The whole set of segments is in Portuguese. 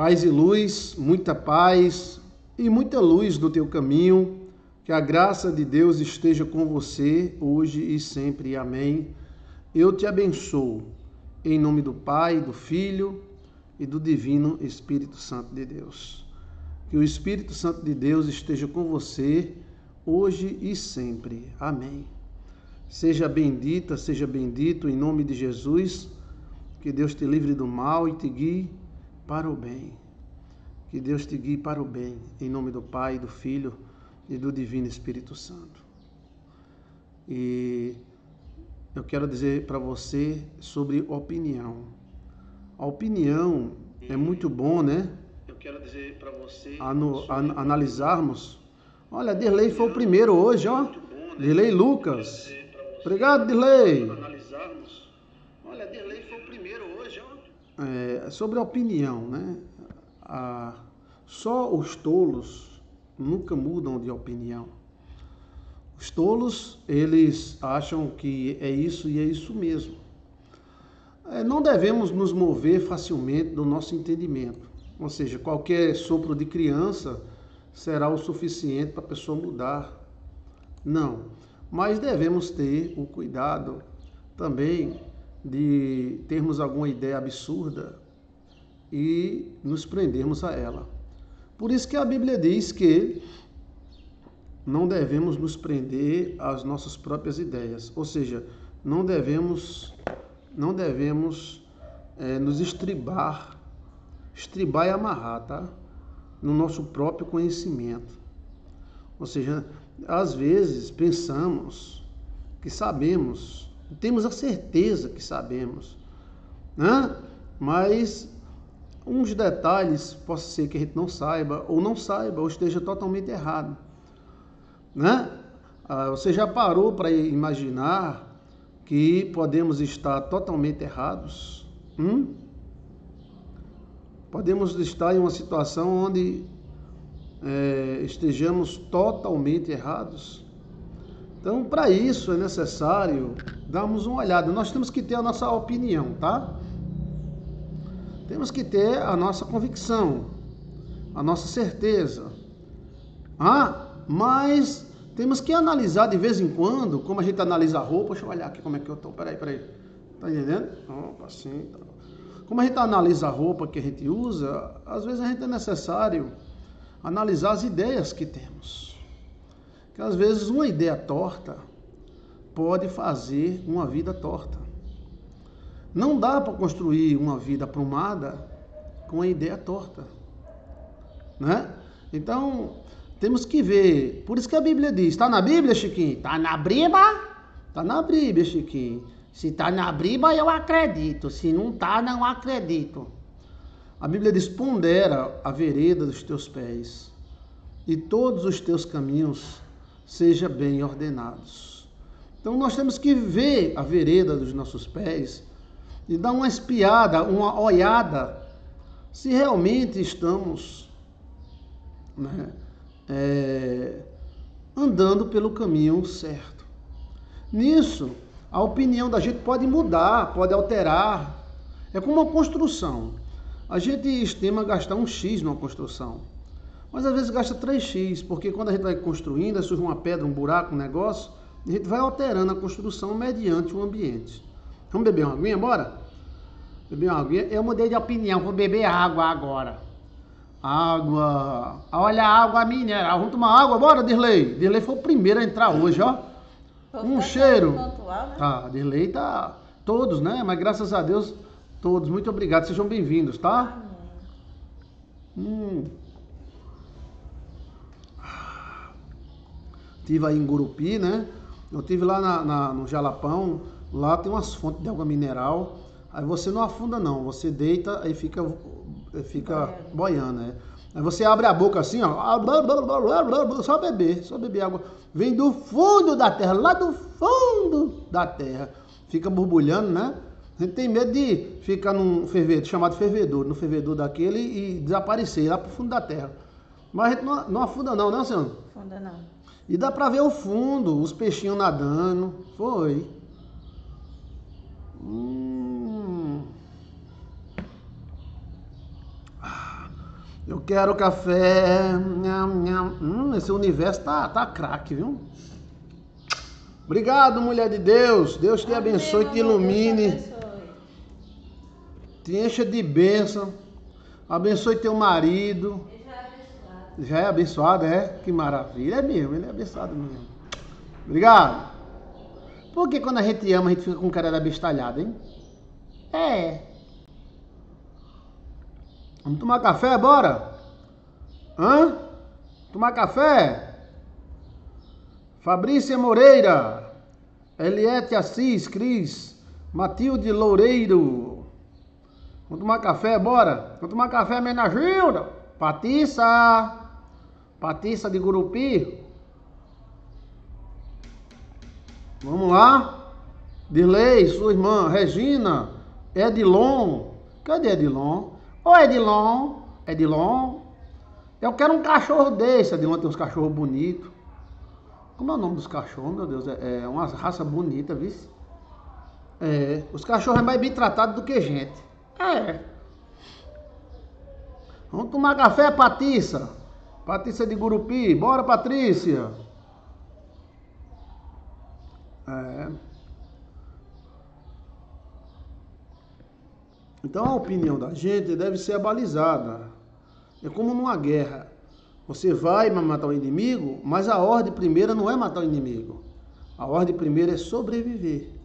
Paz e luz, muita paz e muita luz no teu caminho. Que a graça de Deus esteja com você hoje e sempre. Amém. Eu te abençoo em nome do Pai, do Filho e do Divino Espírito Santo de Deus. Que o Espírito Santo de Deus esteja com você hoje e sempre. Amém. Seja bendita, seja bendito em nome de Jesus. Que Deus te livre do mal e te guie para o bem. Que Deus te guie para o bem, em nome do Pai, do Filho e do Divino Espírito Santo. E eu quero dizer para você sobre opinião. A opinião é muito bom, né? Eu quero dizer para você Ano, an, analisarmos. Olha, Dirley foi o primeiro hoje, ó. né? Dirley Lucas. Obrigado, Dirley. analisarmos. Olha, Derlei foi o primeiro hoje, ó. É, sobre a opinião, né? Só os tolos nunca mudam de opinião. Os tolos, eles acham que é isso e é isso mesmo. É, não devemos nos mover facilmente do nosso entendimento. Ou seja, qualquer sopro de criança será o suficiente para a pessoa mudar. Não. Mas devemos ter o cuidado também de termos alguma ideia absurda e nos prendermos a ela. Por isso que a Bíblia diz que não devemos nos prender às nossas próprias ideias, ou seja, não devemos não devemos é, nos estribar, estribar e amarrar, tá? No nosso próprio conhecimento. Ou seja, às vezes pensamos que sabemos, temos a certeza que sabemos, né? Mas uns detalhes pode ser que a gente não saiba, ou não saiba, ou esteja totalmente errado. Né? Ah, você já parou para imaginar que podemos estar totalmente errados? Hum? Podemos estar em uma situação onde é, estejamos totalmente errados? Então, para isso é necessário darmos uma olhada. Nós temos que ter a nossa opinião, tá? Temos que ter a nossa convicção, a nossa certeza. Ah, mas temos que analisar de vez em quando, como a gente analisa a roupa. Deixa eu olhar aqui como é que eu tô. Peraí, peraí. Tá entendendo? Opa, assim. Tá. Como a gente analisa a roupa que a gente usa, às vezes a gente é necessário analisar as ideias que temos. Que às vezes uma ideia torta pode fazer uma vida torta. Não dá para construir uma vida aprumada com a ideia torta. Né? Então, temos que ver. Por isso que a Bíblia diz: está na Bíblia, Chiquinho? Tá na briba? Está na Bíblia, Chiquinho. Se tá na briba, eu acredito. Se não tá, não acredito. A Bíblia diz: pondera a vereda dos teus pés, e todos os teus caminhos sejam bem ordenados. Então nós temos que ver a vereda dos nossos pés e dar uma espiada, uma olhada, se realmente estamos né, é, andando pelo caminho certo. Nisso, a opinião da gente pode mudar, pode alterar. É como uma construção. A gente estima gastar um X numa construção. Mas às vezes gasta 3x, porque quando a gente vai construindo, surge uma pedra, um buraco, um negócio, a gente vai alterando a construção mediante o ambiente. Vamos beber uma aguinha, bora? Beber uma aguinha. Eu mudei de opinião, vou beber água agora. Água. Olha a água mineral. Vamos tomar água, bora, Dirley. Dirley foi o primeiro a entrar hoje, ó. Um cheiro. Pontual, né? Tá, Dirley tá. Todos, né? Mas graças a Deus, todos. Muito obrigado. Sejam bem-vindos, tá? Hum. Tive aí em Gurupi, né? Eu tive lá na, na- no Jalapão, lá tem umas fontes de água mineral. Aí você não afunda não, você deita e fica, fica boiando, né? Aí você abre a boca assim, ó, ah, só beber, só beber água. Vem do fundo da terra, lá do fundo da terra. Fica borbulhando, né? A gente tem medo de ficar num fervedor, chamado fervedor, no fervedor daquele e desaparecer lá pro fundo da terra. Mas a gente não, não afunda não, né, senhor? Funda não. E dá pra ver o fundo, os peixinhos nadando. Foi. Hum. Ah. Eu quero café. Hum, esse universo tá, tá craque, viu? Obrigado, mulher de Deus. Deus te abençoe, te ilumine, te encha de bênção. Abençoe teu marido. Já é abençoado, é? Que maravilha. É mesmo, ele é abençoado mesmo. Obrigado. Por que quando a gente ama, a gente fica com cara da bestalhada, hein? É. Vamos tomar café, bora? Hã? Tomar café? Fabrícia Moreira, Eliette Assis, Cris, Matilde Loureiro. Vamos tomar café, bora? Vamos tomar café, Menagilda. Patissa. Patissa de Gurupi. Vamos lá. Dilei, sua irmã. Regina. Edilon. Cadê Edilon? Ô Edilon. Edilon. Eu quero um cachorro desse. Edilon tem uns cachorros bonitos. Como é o nome dos cachorros, meu Deus? É, é uma raça bonita, viu? É. Os cachorros é mais bem tratados do que gente. É. Vamos tomar café, Patrícia. Patrícia de Gurupi. Bora, Patrícia. É. Então a opinião da gente deve ser abalizada. É como numa guerra. Você vai matar o inimigo, mas a ordem primeira não é matar o inimigo. A ordem primeira é sobreviver.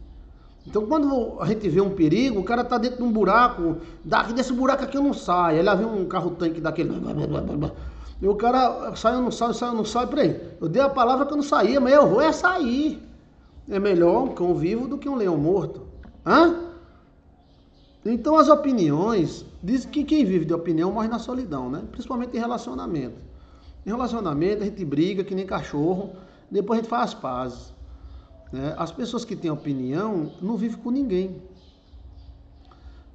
Então quando a gente vê um perigo, o cara tá dentro de um buraco, daqui desse buraco aqui eu não saio. Aí lá vem um carro tanque daquele. E o cara sai ou não sai, sai ou não sai. Peraí, eu dei a palavra que eu não saía, mas eu vou é sair. É melhor um cão vivo do que um leão morto. Hã? Então as opiniões, diz que quem vive de opinião morre na solidão, né? Principalmente em relacionamento. Em relacionamento a gente briga que nem cachorro, depois a gente faz as pazes. Né? As pessoas que têm opinião não vivem com ninguém.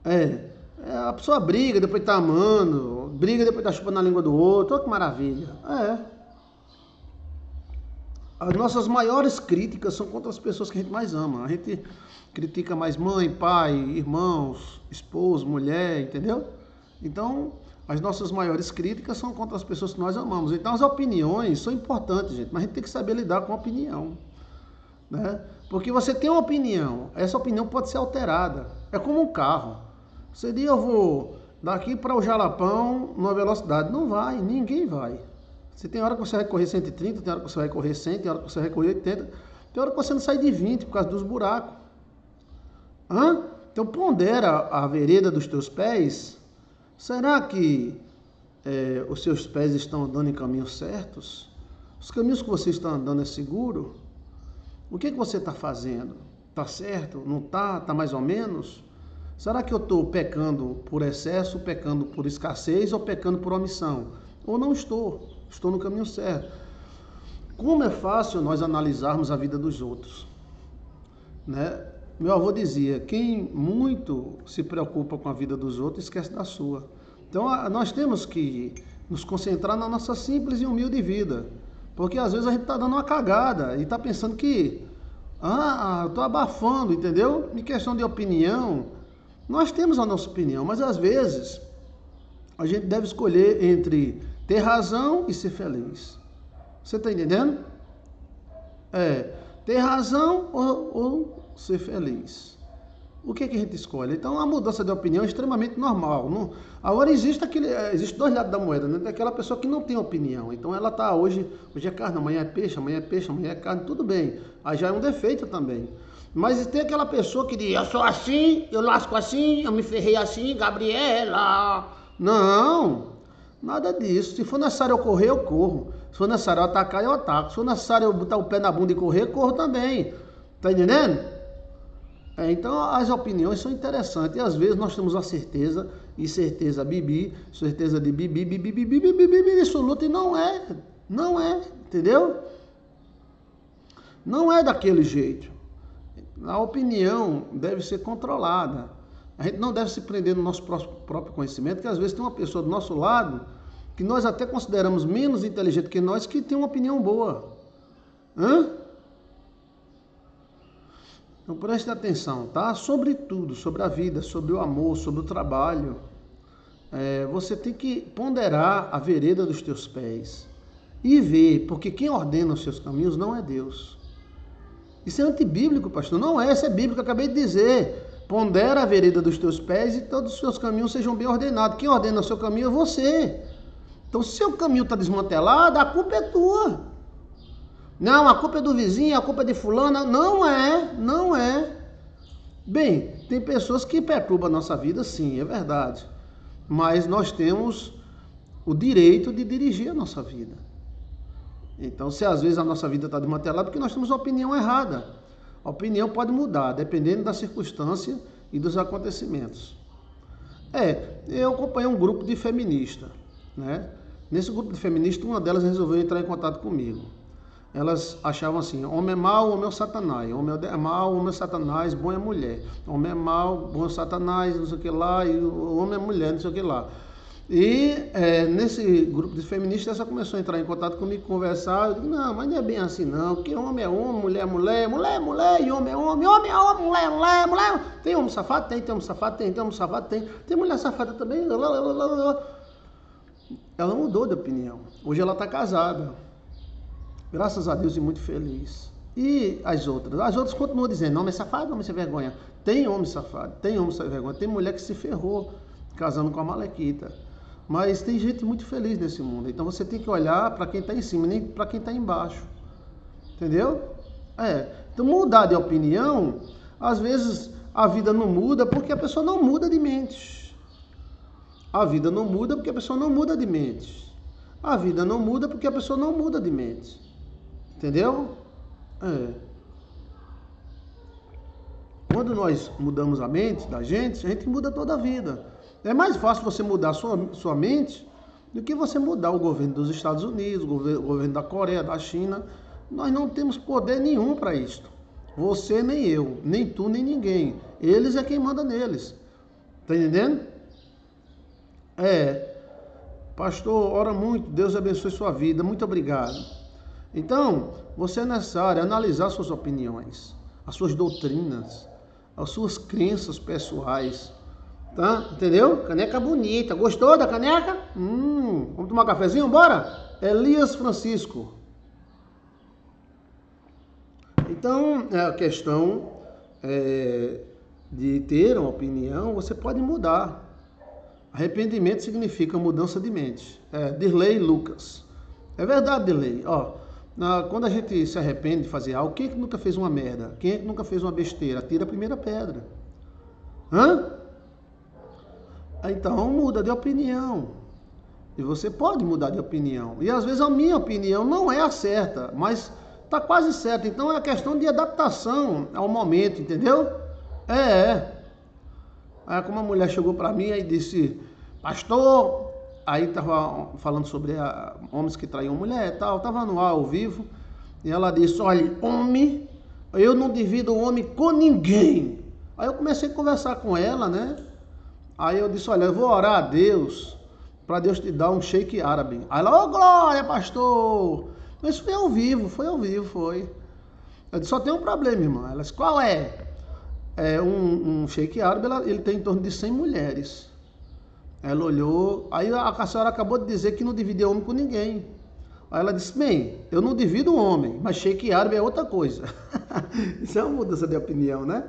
É, é, a pessoa briga, depois tá amando, briga, depois tá chupando na língua do outro, olha que maravilha. É. As nossas maiores críticas são contra as pessoas que a gente mais ama. A gente critica mais mãe, pai, irmãos, esposo, mulher, entendeu? Então, as nossas maiores críticas são contra as pessoas que nós amamos. Então, as opiniões são importantes, gente, mas a gente tem que saber lidar com a opinião. Né? Porque você tem uma opinião, essa opinião pode ser alterada. É como um carro. Você diz, eu vou daqui para o Jalapão numa velocidade. Não vai, ninguém vai. Você tem hora que você vai correr 130, tem hora que você vai correr 100, tem hora que você vai correr 80, tem hora que você não sai de 20 por causa dos buracos. Hã? Então pondera a vereda dos teus pés. Será que é, os seus pés estão andando em caminhos certos? Os caminhos que você está andando é seguro? O que, que você está fazendo? Está certo? Não está? Está mais ou menos? Será que eu estou pecando por excesso, pecando por escassez ou pecando por omissão? Ou não estou? Estou no caminho certo. Como é fácil nós analisarmos a vida dos outros, né? Meu avô dizia: quem muito se preocupa com a vida dos outros esquece da sua. Então nós temos que nos concentrar na nossa simples e humilde vida. Porque às vezes a gente está dando uma cagada e está pensando que, ah, estou abafando, entendeu? Em questão de opinião, nós temos a nossa opinião, mas às vezes a gente deve escolher entre ter razão e ser feliz. Você está entendendo? É, ter razão ou, ou ser feliz. O que, é que a gente escolhe? Então, a mudança de opinião é extremamente normal. Não? Agora, existe, aquele, é, existe dois lados da moeda. Né? Tem aquela pessoa que não tem opinião. Então, ela está hoje, hoje é carne, amanhã é peixe, amanhã é peixe, amanhã é carne, tudo bem. Aí já é um defeito também. Mas tem aquela pessoa que diz, eu sou assim, eu lasco assim, eu me ferrei assim, Gabriela. Não, nada disso. Se for necessário eu correr, eu corro. Se for necessário eu atacar, eu ataco. Se for necessário eu botar o pé na bunda e correr, eu corro também. Tá entendendo? É, então as opiniões são interessantes e às vezes nós temos a certeza e certeza bibi, certeza de bibi, bibi, bibi, bibi, bibi, bibi absoluta e não é, não é, entendeu? Não é daquele jeito. A opinião deve ser controlada. A gente não deve se prender no nosso próprio conhecimento, que às vezes tem uma pessoa do nosso lado que nós até consideramos menos inteligente que nós que tem uma opinião boa. Hã? Então preste atenção, tá? Sobre tudo, sobre a vida, sobre o amor, sobre o trabalho. é, você tem que ponderar a vereda dos teus pés e ver, porque quem ordena os seus caminhos não é Deus. Isso é antibíblico, pastor. Não é, isso é bíblico, acabei de dizer. Pondera a vereda dos teus pés e todos os seus caminhos sejam bem ordenados. Quem ordena o seu caminho é você. Então, se o seu caminho está desmantelado, a culpa é tua. Não, a culpa é do vizinho, a culpa é de fulana. Não é, não é. Bem, tem pessoas que perturbam a nossa vida, sim, é verdade. Mas nós temos o direito de dirigir a nossa vida. Então, se às vezes a nossa vida está desmantelada, porque nós temos uma opinião errada. A opinião pode mudar, dependendo da circunstância e dos acontecimentos. É, eu acompanhei um grupo de feministas, né? Nesse grupo de feministas, uma delas resolveu entrar em contato comigo. Elas achavam assim: homem é mau, homem é o satanás. Homem é mau, homem é satanás, bom é mulher. Homem é mau, bom é satanás, não sei o que lá, e homem é mulher, não sei o que lá. E é, nesse grupo de feministas, ela começou a entrar em contato comigo, conversar. Eu digo, não, mas não é bem assim não, porque homem é homem, mulher é mulher, mulher é mulher, e homem é homem, homem é homem, mulher é mulher, mulher. Tem homem safado? Tem, tem homem safado? Tem, tem homem safado? Tem. Tem mulher safada também? Ela mudou de opinião. Hoje ela está casada. Graças a Deus e muito feliz. E as outras? As outras continuam dizendo, homem safado, homem sem vergonha. Tem homem safado, tem homem sem vergonha, tem mulher que se ferrou casando com a malequita. Mas tem gente muito feliz nesse mundo. Então você tem que olhar para quem está em cima, nem para quem está embaixo. Entendeu? É. Então mudar de opinião, às vezes a vida não muda porque a pessoa não muda de mente. A vida não muda porque a pessoa não muda de mente. A vida não muda porque a pessoa não muda de mente. Entendeu? É. Quando nós mudamos a mente da gente, a gente muda toda a vida. É mais fácil você mudar sua, sua mente do que você mudar o governo dos Estados Unidos, o governo, o governo da Coreia, da China. Nós não temos poder nenhum para isto. Você nem eu, nem tu, nem ninguém. Eles é quem manda neles. Tá entendendo? É. Pastor, ora muito, Deus abençoe sua vida. Muito obrigado. Então, você é necessário analisar suas opiniões, as suas doutrinas, as suas crenças pessoais Tá? Entendeu? Caneca bonita. Gostou da caneca? Hum, vamos tomar um cafezinho? Bora? Elias Francisco. Então, é a questão é, de ter uma opinião, você pode mudar. Arrependimento significa mudança de mente. É, Dirley Lucas. É verdade, Dirley. Ó, quando a gente se arrepende de fazer algo, quem é que nunca fez uma merda? Quem é que nunca fez uma besteira? Tira a primeira pedra. Hã? Então muda de opinião. E você pode mudar de opinião. E às vezes a minha opinião não é a certa, mas está quase certa. Então é a questão de adaptação ao momento, entendeu? É, é. Aí como a mulher chegou para mim e disse, pastor, aí estava falando sobre a, homens que traíam mulher e tal, estava no ar ao vivo, e ela disse, olha, homem, eu não divido homem com ninguém. Aí eu comecei a conversar com ela, né? Aí eu disse, olha, eu vou orar a Deus para Deus te dar um shake árabe. Aí ela, ô oh, glória, pastor! Isso foi ao vivo, foi ao vivo, foi. Eu disse, só tem um problema, irmã. Ela disse, qual é? É um, um shake árabe, ele tem em torno de 100 mulheres. Ela olhou, aí a, senhora acabou de dizer que não dividia homem com ninguém. Aí ela disse, bem, eu não divido homem, mas shake árabe é outra coisa. Isso é uma mudança de opinião, né?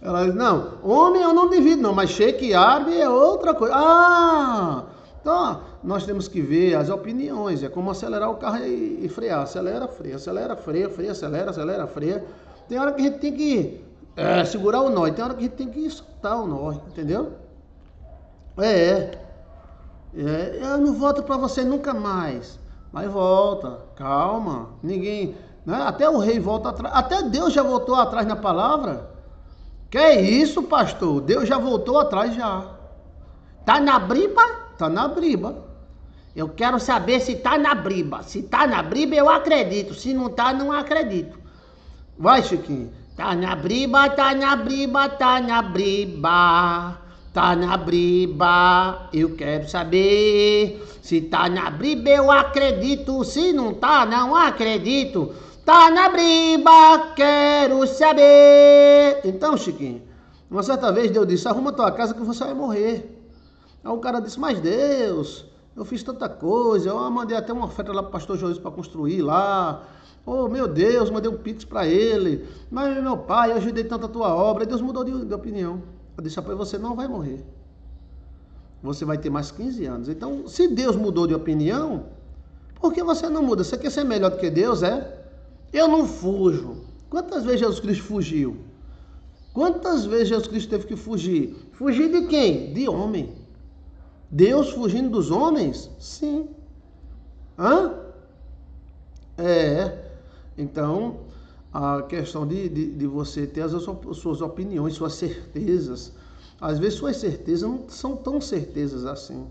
Ela diz, não, homem eu não divido não, mas shake árabe é outra coisa. Ah, então nós temos que ver as opiniões, é como acelerar o carro e, e frear. Acelera, freia, acelera, freia, freia, acelera, acelera, freia. Tem hora que a gente tem que é, segurar o nó, tem hora que a gente tem que soltar o nó, entendeu? É, é. é eu não volto para você nunca mais. Mas volta, calma, ninguém. Né? Até o rei volta atrás. Até Deus já voltou atrás na palavra. Que é isso, pastor? Deus já voltou atrás já. Tá na briba? Tá na briba. Eu quero saber se tá na briba. Se tá na briba, eu acredito. Se não tá, não acredito. Vai, Chiquinho. Tá na briba, tá na briba, tá na briba. Tá na briba, eu quero saber. Se tá na briba, eu acredito. Se não tá, não acredito. Tá na briba, quero saber. Então, Chiquinho, uma certa vez Deus disse: arruma tua casa que você vai morrer. Aí o cara disse, mas Deus, eu fiz tanta coisa, eu mandei até uma oferta lá pro pastor Joás para construir lá. Oh, meu Deus, mandei um pix para ele. Mas meu pai, eu ajudei tanto a tua obra. E Deus mudou de, de opinião. Eu disse, rapaz, você não vai morrer. Você vai ter mais 15 anos. Então, se Deus mudou de opinião, por que você não muda? Você quer ser melhor do que Deus, é? Eu não fujo. Quantas vezes Jesus Cristo fugiu? Quantas vezes Jesus Cristo teve que fugir? Fugir de quem? De homem. Deus fugindo dos homens? Sim. Hã? É. Então, a questão de, de, de você ter as suas opiniões, suas certezas. Às vezes suas certezas não são tão certezas assim.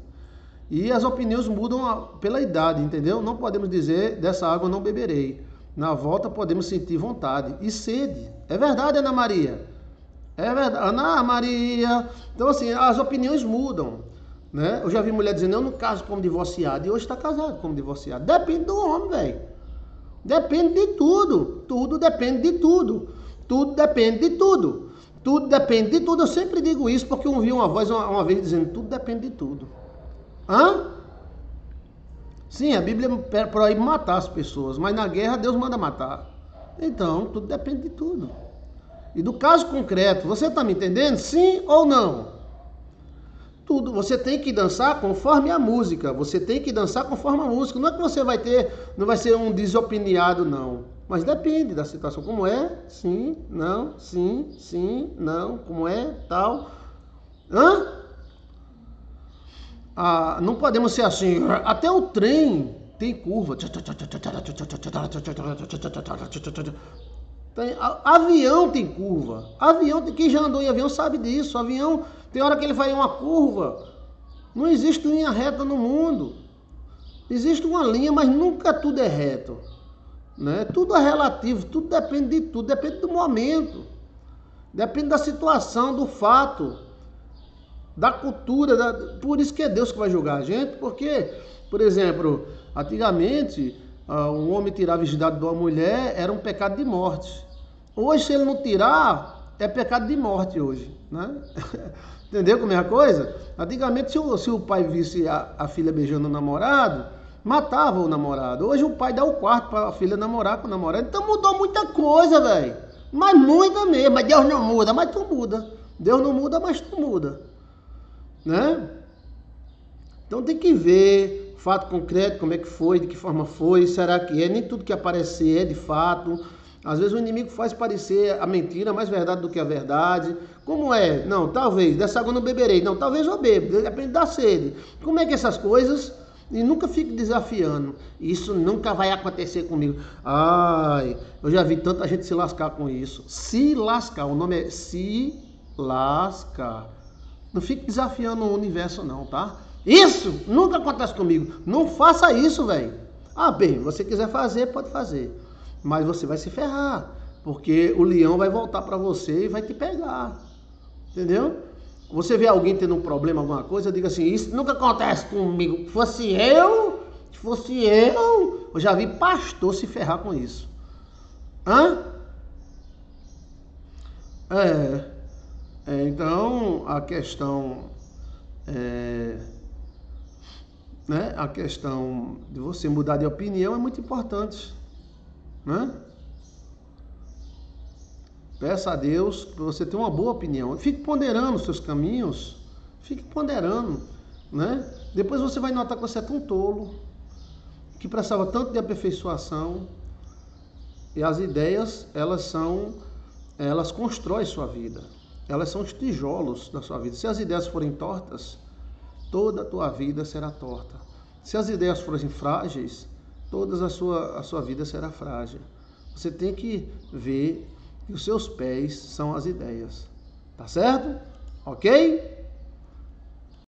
E as opiniões mudam pela idade, entendeu? Não podemos dizer dessa água não beberei. Na volta podemos sentir vontade e sede. É verdade, Ana Maria? É verdade. Ana Maria. Então, assim, as opiniões mudam. Né? Eu já vi mulher dizendo, eu não caso como divorciado. E hoje está casado como divorciado. Depende do homem, velho. Depende de tudo. Tudo depende de tudo. Tudo depende de tudo. Tudo depende de tudo. Eu sempre digo isso porque eu ouvi uma voz uma, uma vez dizendo, tudo depende de tudo. Hã? Sim, a Bíblia proíbe matar as pessoas, mas na guerra Deus manda matar. Então, tudo depende de tudo. E do caso concreto, você está me entendendo? Sim ou não? Tudo. Você tem que dançar conforme a música. Você tem que dançar conforme a música. Não é que você vai ter, não vai ser um desopiniado, não. Mas depende da situação. Como é? Sim, não, sim, sim, não. Como é? Tal. Hã? Ah, não podemos ser assim. Até o trem tem curva. Tem, avião tem curva. Avião, quem já andou em avião sabe disso. Avião tem hora que ele faz uma curva. Não existe linha reta no mundo. Existe uma linha, mas nunca tudo é reto. Né? Tudo é relativo, tudo depende de tudo, depende do momento. Depende da situação, do fato, da cultura. Da... Por isso que é Deus que vai julgar a gente, porque, por exemplo, antigamente, um homem tirar a virgindade de uma mulher era um pecado de morte. Hoje, se ele não tirar, é pecado de morte hoje. Né? Entendeu como é a coisa? Antigamente, se o, se o pai visse a, a, filha beijando o namorado, matava o namorado. Hoje o pai dá o quarto para a filha namorar com o namorado. Então mudou muita coisa, velho. Mas muita mesmo. Mas Deus não muda, mas tu muda. Deus não muda, mas tu muda. Né? Então tem que ver fato concreto, como é que foi, de que forma foi, será que é? Nem tudo que aparecer é de fato. Às vezes o inimigo faz parecer a mentira mais verdade do que a verdade. Como é? Não, talvez, dessa água não beberei. Não, talvez eu bebo, depende da sede. Como é que essas coisas. E nunca fique desafiando. Isso nunca vai acontecer comigo. Ai, eu já vi tanta gente se lascar com isso. Se lascar, o nome é se lascar. Não fique desafiando o universo, não, tá? Isso nunca acontece comigo. Não faça isso, velho. Ah, bem, você quiser fazer, pode fazer mas você vai se ferrar, porque o leão vai voltar para você e vai te pegar. Entendeu? Você vê alguém tendo um problema, alguma coisa, diga assim: Isso nunca acontece comigo. Se fosse eu, se fosse eu, eu já vi pastor se ferrar com isso. Hã? É, é então a questão é, né, a questão de você mudar de opinião é muito importante. Né? Peça a Deus para você ter uma boa opinião. Fique ponderando os seus caminhos. Fique ponderando. Né? Depois você vai notar que você é tão tolo, que precisava tanto de aperfeiçoação. E as ideias, elas são, elas constroem sua vida. Elas são os tijolos da sua vida. Se as ideias forem tortas, toda a tua vida será torta. Se as ideias forem frágeis, toda a sua, a sua vida será frágil. Você tem que ver que os seus pés são as ideias. Tá certo? Ok?